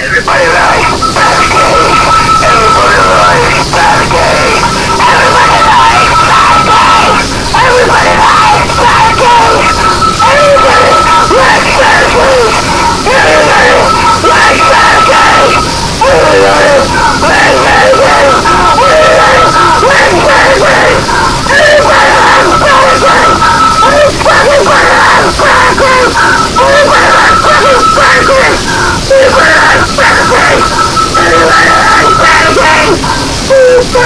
Everybody around.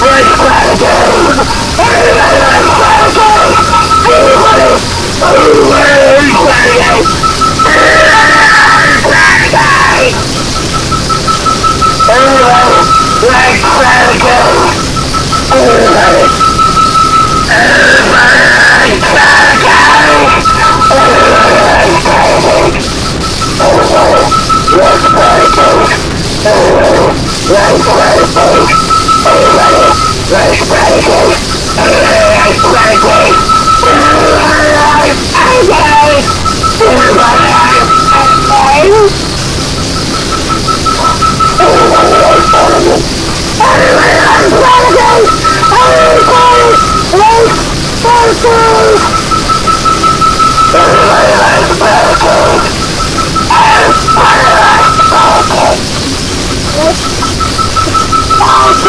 Break gratitude! Everybody gratitude! Everybody! Everybody gratitude! Everybody gratitude! Everybody break gratitude! Everybody! Everybody gratitude! Everybody gratitude! Everybody break gratitude! Everybody break gratitude! Everybody likes Battlefield! I'm